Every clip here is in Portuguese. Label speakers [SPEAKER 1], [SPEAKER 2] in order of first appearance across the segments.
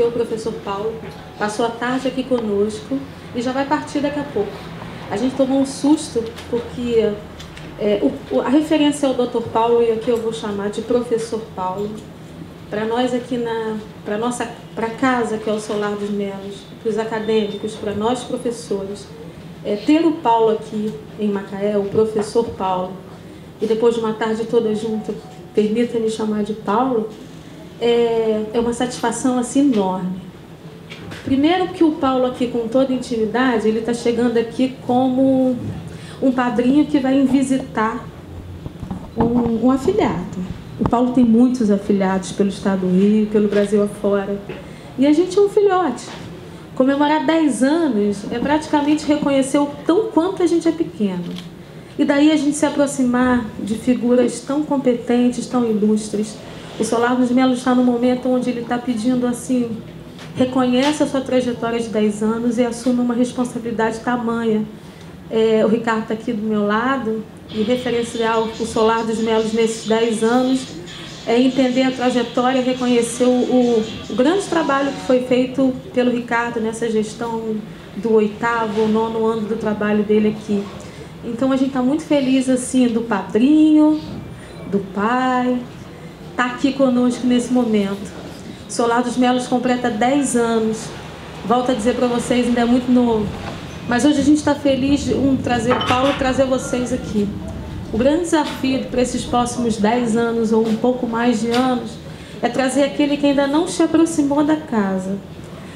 [SPEAKER 1] porque o professor Paulo passou a tarde aqui conosco e já vai partir daqui a pouco. A gente tomou um susto porque é, o, a referência ao Dr. Paulo, e aqui eu vou chamar de professor Paulo, para nós aqui na para nossa para casa que é o Solar dos Melos, para os acadêmicos, para nós professores, é, ter o Paulo aqui em Macaé, o professor Paulo, e depois de uma tarde toda junta, permita-me chamar de Paulo, é, é uma satisfação assim enorme. Primeiro que o Paulo aqui com toda intimidade, ele está chegando aqui como um padrinho que vai visitar um, um afilhado. O Paulo tem muitos afiliados pelo estado do Rio, pelo Brasil afora. E a gente é um filhote. Comemorar 10 anos é praticamente reconhecer o tão quanto a gente é pequeno. E daí a gente se aproximar de figuras tão competentes, tão ilustres. O Solar dos Melos está no momento onde ele está pedindo assim, reconhece a sua trajetória de 10 anos e assume uma responsabilidade tamanha. É, o Ricardo está aqui do meu lado e referenciar o Solar dos Melos nesses 10 anos é entender a trajetória, reconhecer o, o, o, grande trabalho que foi feito pelo Ricardo nessa gestão do oitavo, nono ano do trabalho dele aqui. Então a gente está muito feliz assim do padrinho, do pai, tá aqui conosco nesse momento. Solar dos Melos completa 10 anos. Volto a dizer para vocês, ainda é muito novo. Mas hoje a gente está feliz de um, trazer o Paulo trazer vocês aqui. O grande desafio para esses próximos 10 anos ou um pouco mais de anos é trazer aquele que ainda não se aproximou da casa.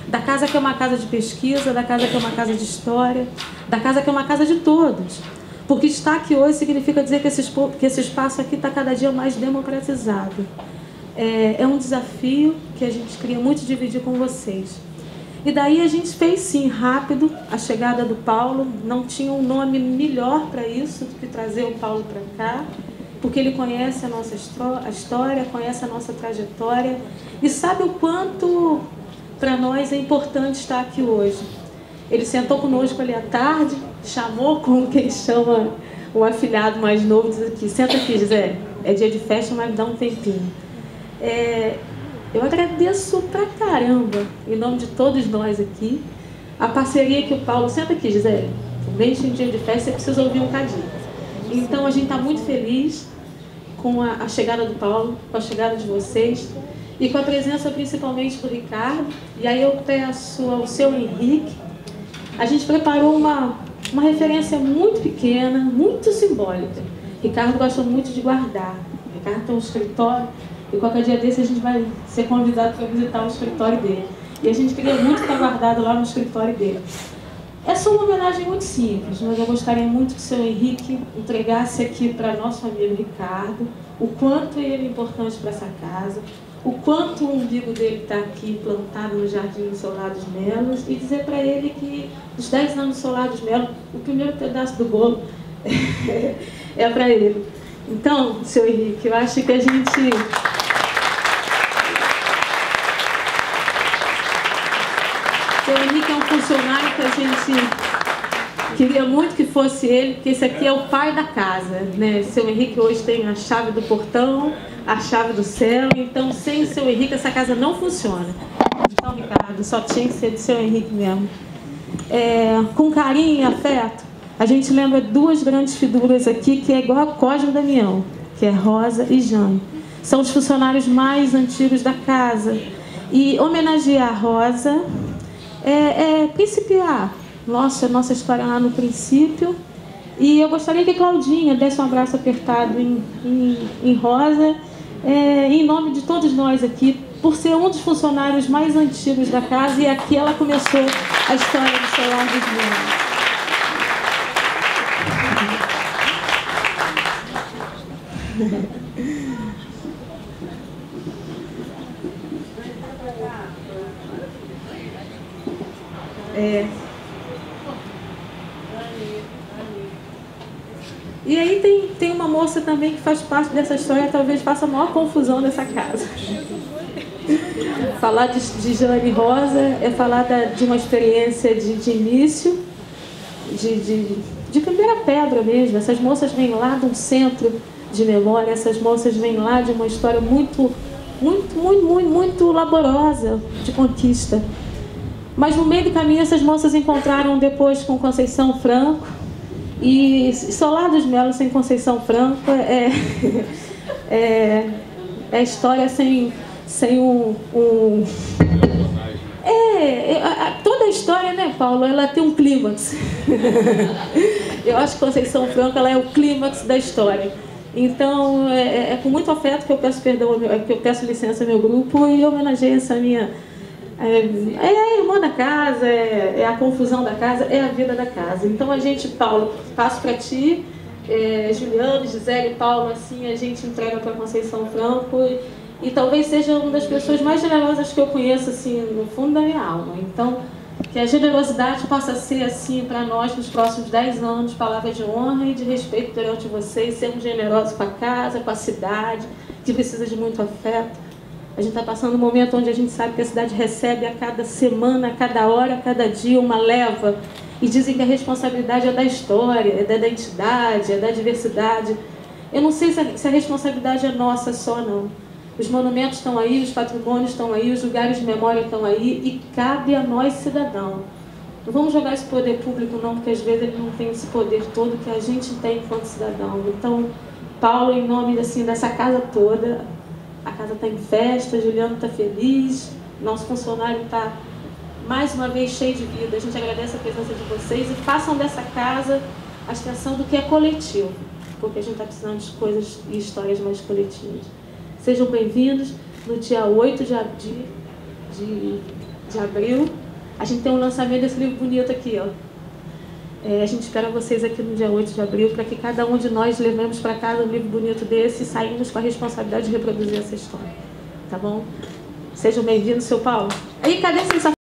[SPEAKER 1] Da casa que é uma casa de pesquisa, da casa que é uma casa de história, da casa que é uma casa de todos. Porque estar aqui hoje significa dizer que esse, que esse espaço aqui está cada dia mais democratizado. É, é um desafio que a gente queria muito dividir com vocês. E daí a gente fez sim rápido a chegada do Paulo. Não tinha um nome melhor para isso do que trazer o Paulo para cá, porque ele conhece a nossa a história, conhece a nossa trajetória e sabe o quanto para nós é importante estar aqui hoje. Ele sentou conosco ali à tarde, chamou como quem chama um afilhado mais novo, diz aqui, senta aqui, José, é dia de festa, mas dá um tempinho. É, eu agradeço pra caramba, em nome de todos nós aqui, a parceria que o Paulo. Senta aqui, Gisele. Também um dia de festa, você precisa ouvir um cadinho. Então a gente está muito feliz com a, a, chegada do Paulo, com a chegada de vocês e com a presença principalmente do Ricardo. E aí eu peço ao seu Henrique. A gente preparou uma, uma referência muito pequena, muito simbólica. Ricardo gosta muito de guardar. Ricardo tem um escritório e qualquer dia desse a gente vai ser convidado para visitar o escritório dele. E a gente queria muito estar guardado lá no escritório dele. É só uma homenagem muito simples, mas eu gostaria muito que o seu Henrique entregasse aqui para nosso amigo Ricardo o quanto ele é importante para essa casa, o quanto o umbigo dele está aqui plantado no Jardim dos Melos e dizer para ele que os 10 anos do Solar dos Melos, o primeiro pedaço do bolo é para ele. Então, seu Henrique, eu acho que a gente Seu Henrique é um funcionário que a gente queria muito que fosse ele, porque esse aqui é o pai da casa. Né? Seu Henrique hoje tem a chave do portão, a chave do céu, então sem o seu Henrique essa casa não funciona. Então, Ricardo, só tinha que ser do seu Henrique mesmo. É, com carinho e afeto, a gente lembra duas grandes figuras aqui, que é igual a Cosme Damião, que é Rosa e Jane. São os funcionários mais antigos da casa. E homenagear a Rosa é, é principiar nossa, nossa história lá no princípio. E eu gostaria que Claudinha desse um abraço apertado em, em, em Rosa, é, em nome de todos nós aqui, por ser um dos funcionários mais antigos da casa e aqui ela começou a história do celular dos meus. É. E aí tem, tem uma moça também que faz parte dessa história, talvez faça a maior confusão dessa casa. falar de, de Jane Rosa é falar da, de uma experiência de, de início, de, de, de primeira pedra mesmo. Essas moças vêm lá de um centro de memória, essas moças vêm lá de uma história muito muito, muito, muito, muito laborosa de conquista. Mas no meio do caminho essas moças encontraram depois com Conceição Franco e Solar dos Melos sem Conceição Franco é, é, é história sem, sem um, um é, toda a história, né, Paulo, ela tem um clímax. eu acho que Conceição Franco ela é o clímax da história. Então, é, é, é, com muito afeto que eu peço perdão, que eu peço licença ao meu grupo e homenageio essa minha. É, é a irmã da casa, é, é, a confusão da casa, é a vida da casa. Então, a gente, Paulo, passo para ti, é, Juliano, Gisele, Paulo, assim, a gente entrega para Conceição Franco. E, e talvez seja uma das pessoas mais generosas que eu conheço, assim, no fundo da minha alma. Então, que a generosidade possa ser, assim, para nós, nos próximos 10 anos, palavra de honra e de respeito perante vocês, sermos generosos com a casa, com a cidade, que precisa de muito afeto. A gente está passando um momento onde a gente sabe que a cidade recebe a cada semana, a cada hora, a cada dia uma leva. E dizem que a responsabilidade é da história, é da identidade, é da diversidade. Eu não sei se a, se a responsabilidade é nossa só, não. Os monumentos estão aí, os patrimônios estão aí, os lugares de memória estão aí e cabe a nós, cidadão. Não vamos jogar esse poder público, não, porque às vezes ele não tem esse poder todo que a gente tem enquanto cidadão. Então, Paulo, em nome assim, dessa casa toda, a casa está em festa, Juliano está feliz, nosso funcionário está mais uma vez cheio de vida. A gente agradece a presença de vocês e façam dessa casa a extensão do que é coletivo, porque a gente está precisando de coisas e histórias mais coletivas. Sejam bem-vindos no dia 8 de, de, de, abril. A gente tem um lançamento desse livro bonito aqui, ó. É, a gente espera vocês aqui no dia 8 de abril para que cada um de nós levemos para casa um livro bonito desse e saímos com a responsabilidade de reproduzir essa história. Tá bom? Sejam bem-vindos, seu Paulo. Aí, cadê essa